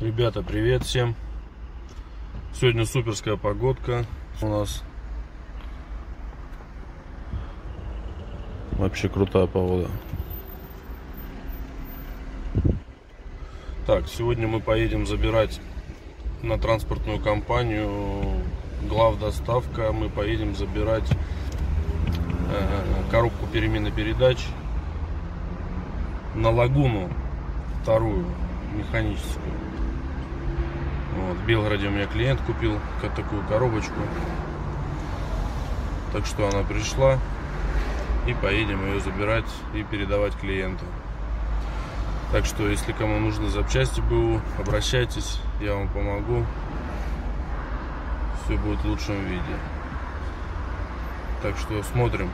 Ребята, привет всем! Сегодня суперская погодка у нас. Вообще крутая погода. Так, сегодня мы поедем забирать на транспортную компанию глав доставка. Мы поедем забирать э, коробку перемены передач на лагуну вторую механическую. Вот, в Белгороде у меня клиент купил такую коробочку. Так что она пришла. И поедем ее забирать и передавать клиенту. Так что, если кому нужны запчасти БУ, обращайтесь, я вам помогу. Все будет в лучшем виде. Так что смотрим.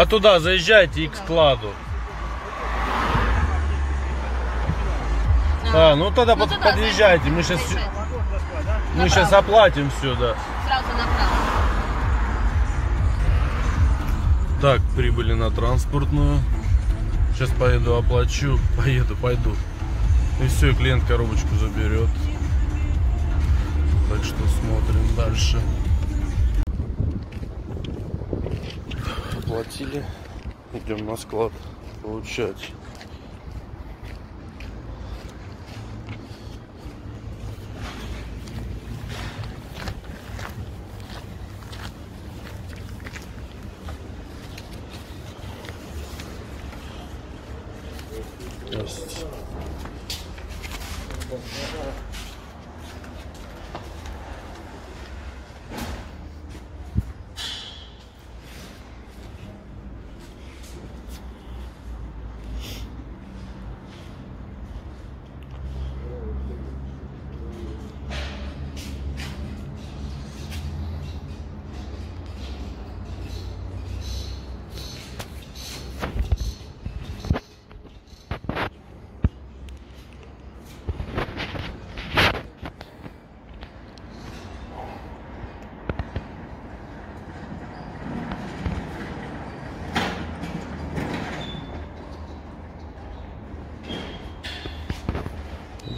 А туда заезжайте и к складу. А, ну тогда Ну, под- туда подъезжайте. Мы сейчас, заезжайте. мы сейчас оплатим все, да. Сразу направо. Так, прибыли на транспортную. Сейчас поеду оплачу. Поеду, пойду. И все, клиент коробочку заберет. Так что смотрим дальше. Оплатили. Идем на склад получать.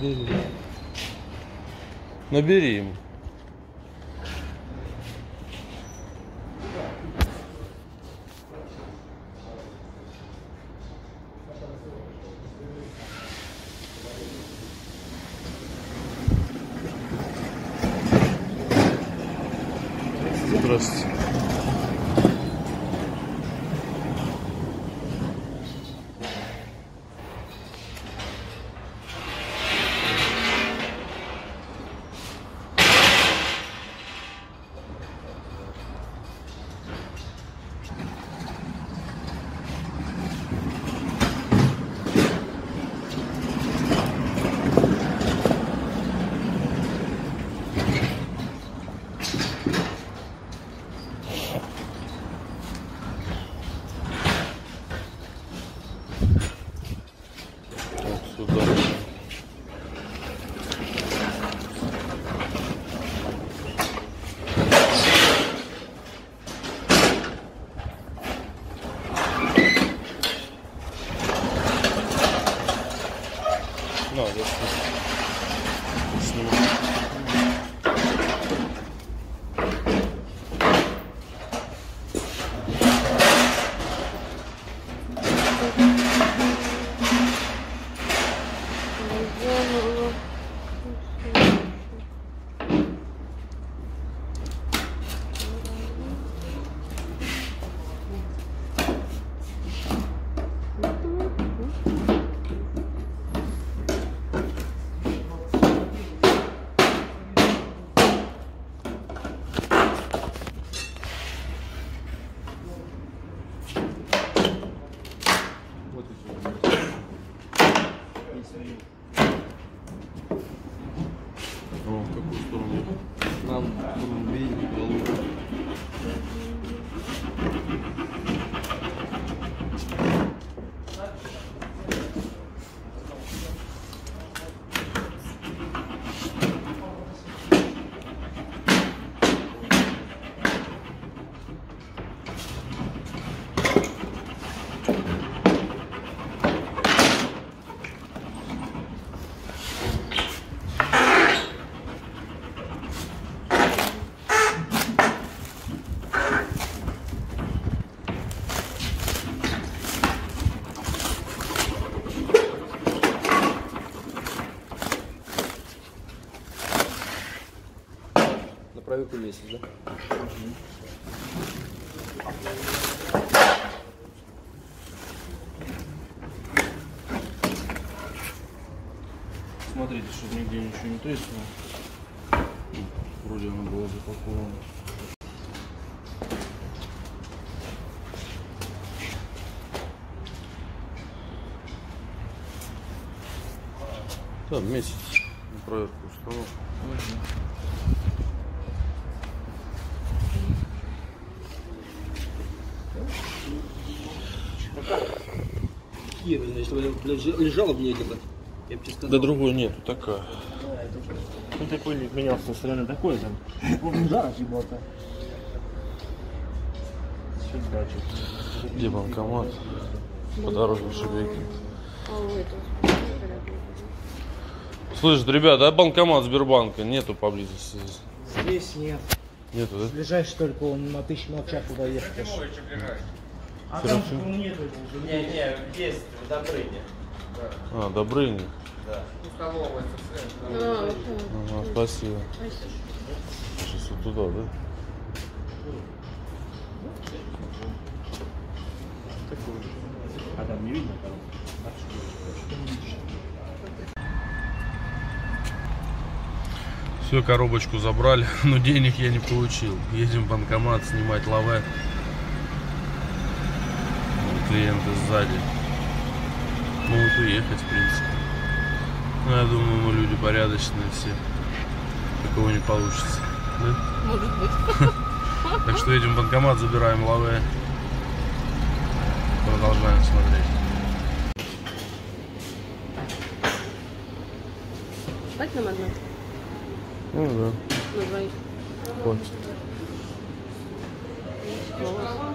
Набери. Набери ему. На проверку месяц, да? Смотрите, чтобы нигде ничего не треснуло. Вроде она была запакована. Да, месяц на проверку установки. Киеве, лежа- лежала бы где-то. Я бы тебе сказал. Да другой нету, такая. Ну такой не менялся со стороны такой там. Да, чего-то. Чуть дальше. Где банкомат? Подорожный Шебекин. Слышь, ребята, а банкомат Сбербанка нету поблизости? Здесь нет. Нету, да? Ближайший только он на тысячу мелчак туда А там ну, нету уже. Не, не, есть в Добрыне. А, Добрыни. Да. Ага, спасибо. Сейчас вот туда, да? А там не видно там? Все, коробочку забрали, но денег я не получил. Едем в банкомат снимать лаве. Вон Клиенты сзади. Могут уехать, в принципе. Но я думаю, мы люди порядочные все. Такого не получится. Да? Может быть. Так что едем в банкомат, забираем лаве. Продолжаем смотреть. Хватит нам одну? Ну да, На двоих. хватит. Мало.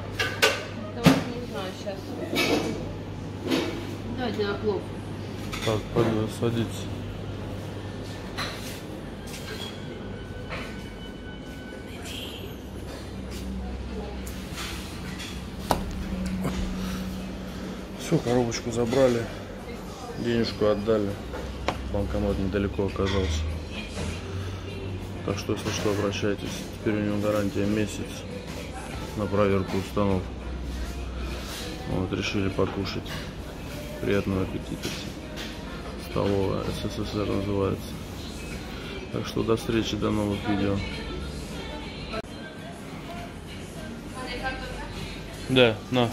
поставить на. Так, пойду садить. Все, коробочку забрали, денежку отдали. Банкомат недалеко оказался. Так что, если что, обращайтесь. Теперь у него гарантия месяц на проверку установок. Вот, решили покушать. Приятного аппетита. Столовая СССР называется. Так что до встречи, до новых видео. Да, на.